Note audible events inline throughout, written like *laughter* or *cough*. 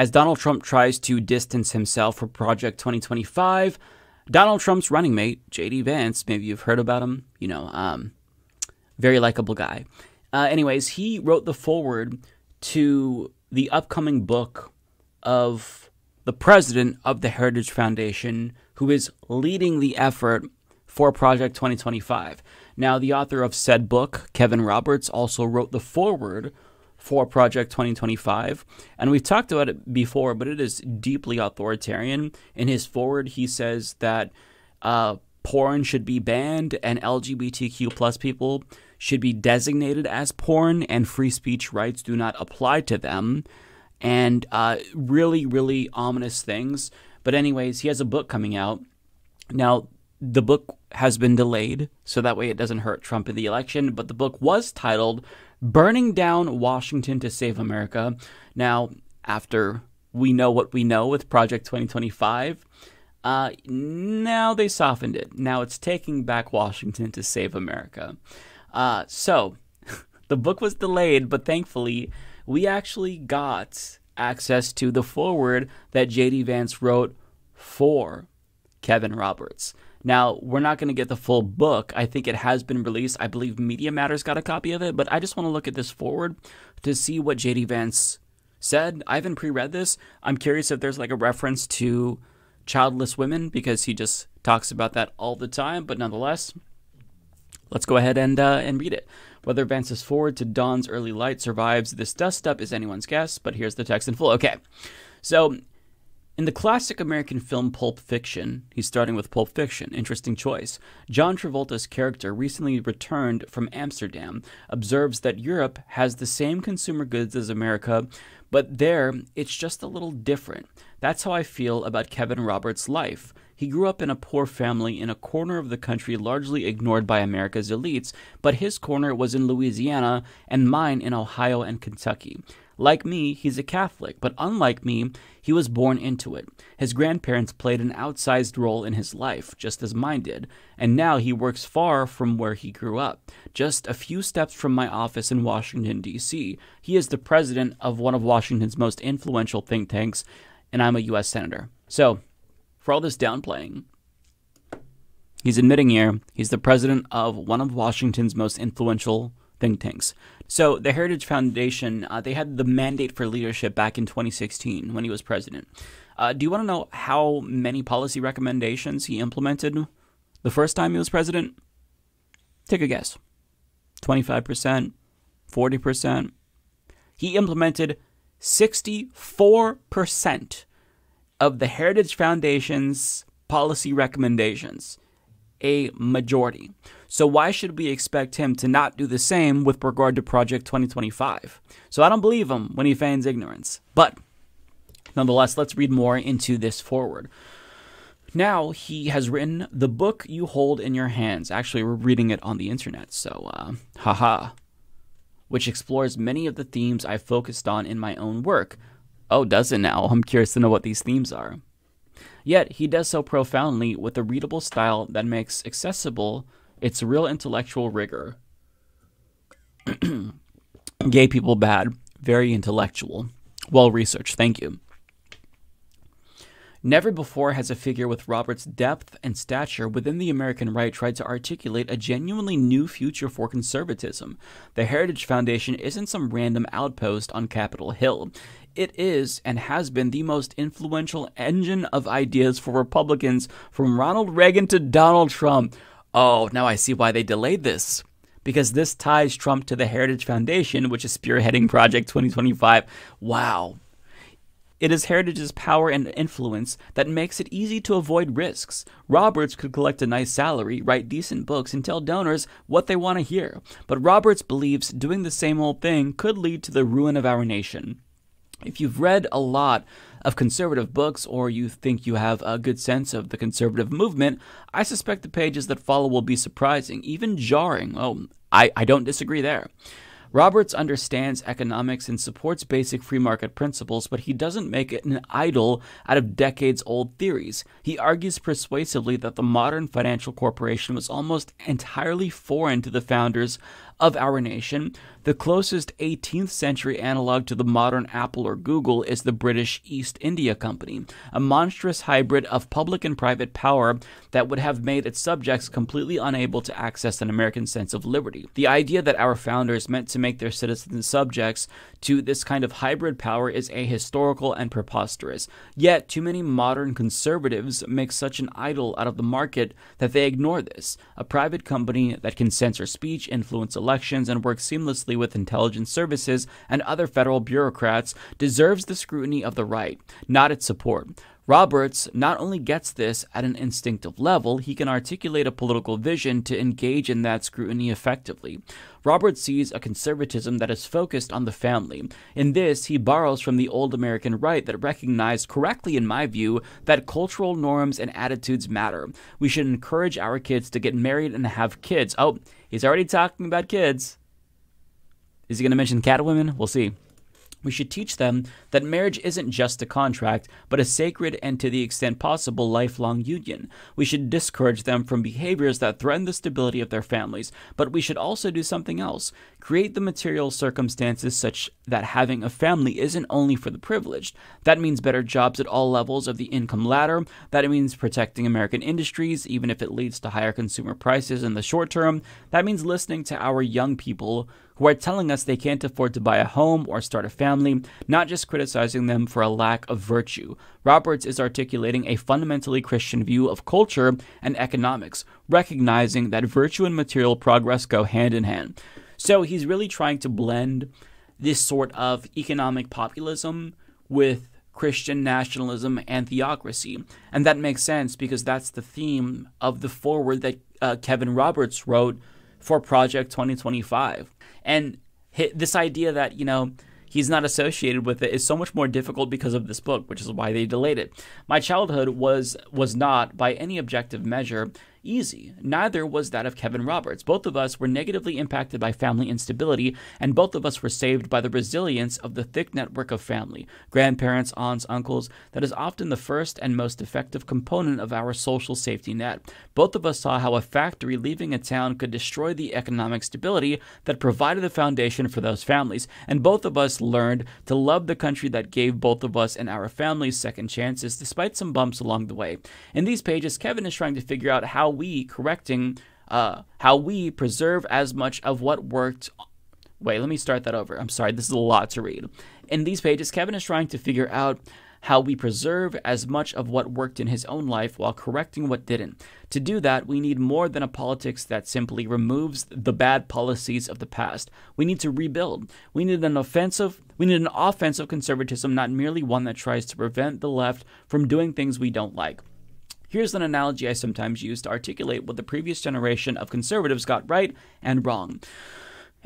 as Donald Trump tries to distance himself from Project 2025, Donald Trump's running mate, J.D. Vance, maybe you've heard about him, you know, um, very likable guy. Uh, anyways, he wrote the foreword to the upcoming book of the president of the Heritage Foundation, who is leading the effort for Project 2025. Now, the author of said book, Kevin Roberts, also wrote the foreword for Project 2025. And we've talked about it before, but it is deeply authoritarian. In his foreword, he says that uh, porn should be banned and LGBTQ plus people should be designated as porn and free speech rights do not apply to them. And uh, really, really ominous things. But, anyways, he has a book coming out. Now, the book has been delayed, so that way it doesn't hurt Trump in the election. But the book was titled Burning Down Washington to Save America. Now, after we know what we know with Project 2025, uh, now they softened it. Now it's taking back Washington to save America. Uh, so, *laughs* the book was delayed, but thankfully, we actually got access to the foreword that J.D. Vance wrote for Kevin Roberts. Now, we're not going to get the full book. I think it has been released. I believe Media Matters got a copy of it, but I just want to look at this foreword to see what JD Vance said. I haven't pre read this. I'm curious if there's like a reference to childless women because he just talks about that all the time, but nonetheless, let's go ahead and, uh, and read it. Whether Vance's foreword to Dawn's early light survives this dust up is anyone's guess, but here's the text in full. Okay. So in the classic American film Pulp Fiction, he's starting with Pulp Fiction, interesting choice. John Travolta's character, recently returned from Amsterdam, observes that Europe has the same consumer goods as America, but there it's just a little different. That's how I feel about Kevin Roberts' life. He grew up in a poor family in a corner of the country largely ignored by America's elites, but his corner was in Louisiana and mine in Ohio and Kentucky. Like me, he's a Catholic, but unlike me, he was born into it. His grandparents played an outsized role in his life, just as mine did, and now he works far from where he grew up, just a few steps from my office in Washington, D.C. He is the president of one of Washington's most influential think tanks, and I'm a U.S. Senator. So, for all this downplaying, he's admitting here he's the president of one of Washington's most influential think tanks. So the Heritage Foundation, uh, they had the mandate for leadership back in 2016 when he was president. Uh, do you want to know how many policy recommendations he implemented the first time he was president? Take a guess. 25%, 40%. He implemented 64% of the Heritage Foundation's policy recommendations, a majority. So why should we expect him to not do the same with regard to Project 2025? So I don't believe him when he feigns ignorance. But nonetheless, let's read more into this foreword. Now he has written the book you hold in your hands. Actually, we're reading it on the internet, so uh, haha. Which explores many of the themes I focused on in my own work. Oh, does it now? I'm curious to know what these themes are. Yet he does so profoundly with a readable style that makes accessible it's real intellectual rigor. *clears throat* Gay people bad, very intellectual. Well researched, thank you. Never before has a figure with Roberts' depth and stature within the American right tried to articulate a genuinely new future for conservatism. The Heritage Foundation isn't some random outpost on Capitol Hill. It is and has been the most influential engine of ideas for Republicans from Ronald Reagan to Donald Trump. Oh, now I see why they delayed this. Because this ties Trump to the Heritage Foundation, which is spearheading Project 2025. Wow. It is Heritage's power and influence that makes it easy to avoid risks. Roberts could collect a nice salary, write decent books, and tell donors what they want to hear. But Roberts believes doing the same old thing could lead to the ruin of our nation. If you've read a lot of conservative books or you think you have a good sense of the conservative movement, I suspect the pages that follow will be surprising, even jarring. Oh, I, I don't disagree there. Roberts understands economics and supports basic free market principles, but he doesn't make it an idol out of decades old theories. He argues persuasively that the modern financial corporation was almost entirely foreign to the founders of our nation. The closest 18th century analog to the modern Apple or Google is the British East India Company, a monstrous hybrid of public and private power that would have made its subjects completely unable to access an American sense of liberty. The idea that our founders meant to make their citizens subjects to this kind of hybrid power is ahistorical and preposterous. Yet, too many modern conservatives make such an idol out of the market that they ignore this. A private company that can censor speech, influence elections, and work seamlessly with intelligence services and other federal bureaucrats deserves the scrutiny of the right, not its support. Roberts not only gets this at an instinctive level, he can articulate a political vision to engage in that scrutiny effectively. Roberts sees a conservatism that is focused on the family. In this, he borrows from the old American right that recognized, correctly in my view, that cultural norms and attitudes matter. We should encourage our kids to get married and have kids. Oh, he's already talking about kids. Is he going to mention Catwomen? We'll see. We should teach them that marriage isn't just a contract, but a sacred and to the extent possible lifelong union. We should discourage them from behaviors that threaten the stability of their families, but we should also do something else create the material circumstances such that having a family isn't only for the privileged. That means better jobs at all levels of the income ladder. That means protecting American industries, even if it leads to higher consumer prices in the short term. That means listening to our young people who are telling us they can't afford to buy a home or start a family, not just criticizing them for a lack of virtue. Roberts is articulating a fundamentally Christian view of culture and economics, recognizing that virtue and material progress go hand in hand. So he's really trying to blend this sort of economic populism with Christian nationalism and theocracy. And that makes sense because that's the theme of the foreword that uh, Kevin Roberts wrote for Project 2025. And this idea that, you know, he's not associated with it is so much more difficult because of this book, which is why they delayed it. My childhood was was not by any objective measure easy. Neither was that of Kevin Roberts. Both of us were negatively impacted by family instability, and both of us were saved by the resilience of the thick network of family grandparents, aunts, uncles that is often the first and most effective component of our social safety net. Both of us saw how a factory leaving a town could destroy the economic stability that provided the foundation for those families, and both of us learned to love the country that gave both of us and our families second chances despite some bumps along the way. In these pages, Kevin is trying to figure out how we correcting uh, how we preserve as much of what worked. Wait, let me start that over. I'm sorry, this is a lot to read. In these pages, Kevin is trying to figure out how we preserve as much of what worked in his own life while correcting what didn't. To do that, we need more than a politics that simply removes the bad policies of the past. We need to rebuild. We need an offensive we need an offensive conservatism, not merely one that tries to prevent the left from doing things we don't like. Here's an analogy I sometimes use to articulate what the previous generation of conservatives got right and wrong.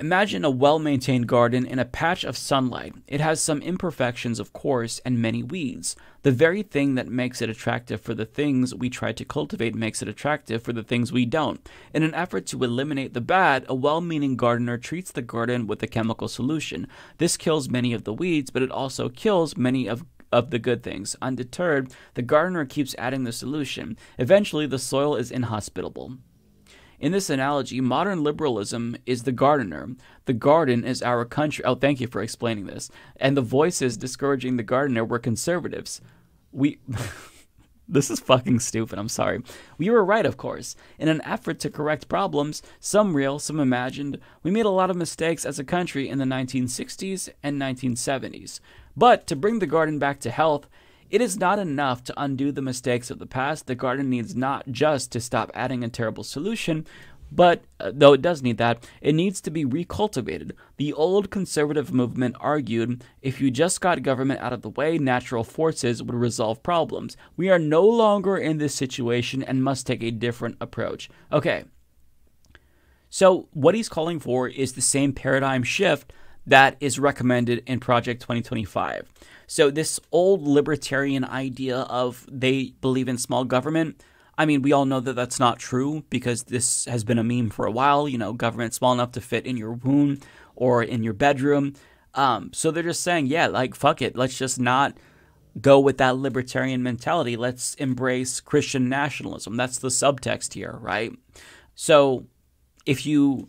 Imagine a well maintained garden in a patch of sunlight. It has some imperfections, of course, and many weeds. The very thing that makes it attractive for the things we try to cultivate makes it attractive for the things we don't. In an effort to eliminate the bad, a well meaning gardener treats the garden with a chemical solution. This kills many of the weeds, but it also kills many of of the good things. Undeterred, the gardener keeps adding the solution. Eventually, the soil is inhospitable. In this analogy, modern liberalism is the gardener. The garden is our country. Oh, thank you for explaining this. And the voices discouraging the gardener were conservatives. We. *laughs* This is fucking stupid, I'm sorry. We were right, of course. In an effort to correct problems, some real, some imagined, we made a lot of mistakes as a country in the 1960s and 1970s. But to bring the garden back to health, it is not enough to undo the mistakes of the past. The garden needs not just to stop adding a terrible solution, but uh, though it does need that, it needs to be recultivated. The old conservative movement argued if you just got government out of the way, natural forces would resolve problems. We are no longer in this situation and must take a different approach. Okay. So, what he's calling for is the same paradigm shift that is recommended in Project 2025. So, this old libertarian idea of they believe in small government, I mean, we all know that that's not true because this has been a meme for a while. You know, government small enough to fit in your room or in your bedroom. Um, so they're just saying, yeah, like, fuck it. Let's just not go with that libertarian mentality. Let's embrace Christian nationalism. That's the subtext here, right? So if you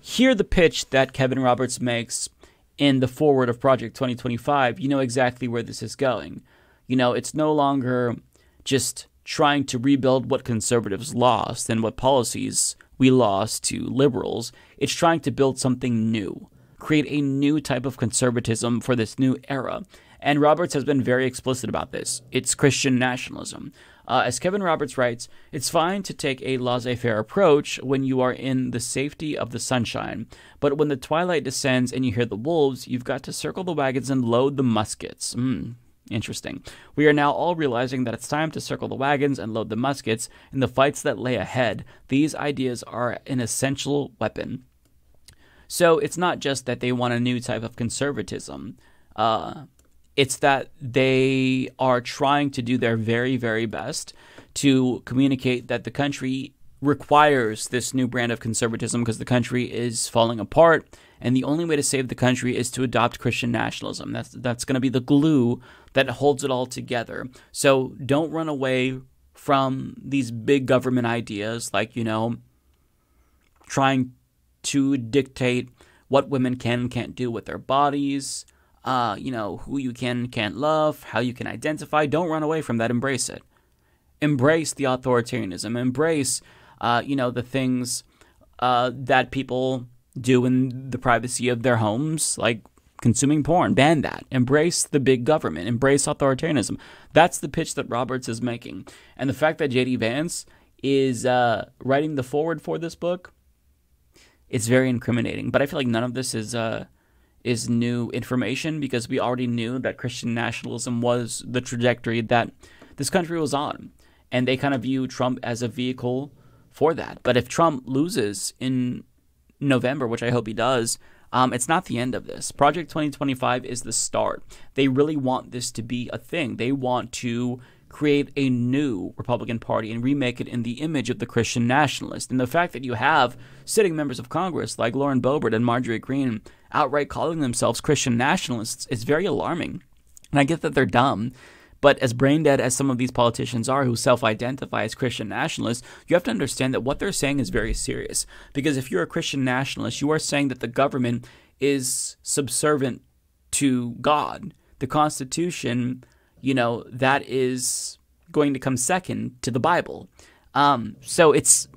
hear the pitch that Kevin Roberts makes in the foreword of Project 2025, you know exactly where this is going. You know, it's no longer just trying to rebuild what conservatives lost and what policies we lost to liberals. It's trying to build something new, create a new type of conservatism for this new era. And Roberts has been very explicit about this. It's Christian nationalism. Uh, as Kevin Roberts writes, it's fine to take a laissez faire approach when you are in the safety of the sunshine, but when the twilight descends and you hear the wolves, you've got to circle the wagons and load the muskets. Mm, Interesting. We are now all realizing that it's time to circle the wagons and load the muskets in the fights that lay ahead. These ideas are an essential weapon. So it's not just that they want a new type of conservatism. Uh, it's that they are trying to do their very, very best to communicate that the country requires this new brand of conservatism because the country is falling apart and the only way to save the country is to adopt Christian nationalism. That's that's going to be the glue that holds it all together. So don't run away from these big government ideas like, you know, trying to dictate what women can and can't do with their bodies, uh, you know, who you can and can't love, how you can identify. Don't run away from that. Embrace it. Embrace the authoritarianism. Embrace, uh, you know, the things uh, that people do in the privacy of their homes, like consuming porn. Ban that. Embrace the big government. Embrace authoritarianism. That's the pitch that Roberts is making. And the fact that J.D. Vance is uh, writing the foreword for this book, it's very incriminating. But I feel like none of this is uh, is new information because we already knew that Christian nationalism was the trajectory that this country was on. And they kind of view Trump as a vehicle for that. But if Trump loses in November, which I hope he does, um, it's not the end of this. Project 2025 is the start. They really want this to be a thing. They want to create a new Republican Party and remake it in the image of the Christian nationalist. And the fact that you have sitting members of Congress like Lauren Boebert and Marjorie Greene outright calling themselves Christian nationalists is very alarming. And I get that they're dumb. But as brain dead as some of these politicians are who self identify as Christian nationalists, you have to understand that what they're saying is very serious. Because if you're a Christian nationalist, you are saying that the government is subservient to God. The Constitution, you know, that is going to come second to the Bible. Um, so it's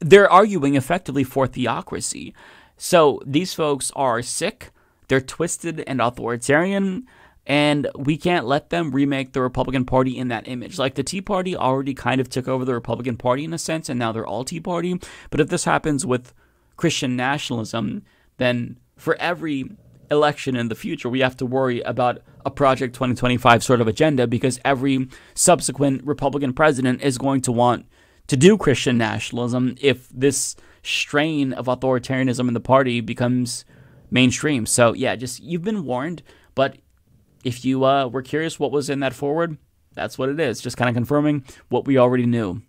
they're arguing effectively for theocracy. So these folks are sick, they're twisted and authoritarian and we can't let them remake the Republican Party in that image. Like the Tea Party already kind of took over the Republican Party in a sense, and now they're all Tea Party. But if this happens with Christian nationalism, then for every election in the future, we have to worry about a Project 2025 sort of agenda because every subsequent Republican president is going to want to do Christian nationalism if this strain of authoritarianism in the party becomes mainstream. So, yeah, just you've been warned, but if you uh, were curious what was in that foreword, that's what it is. Just kind of confirming what we already knew.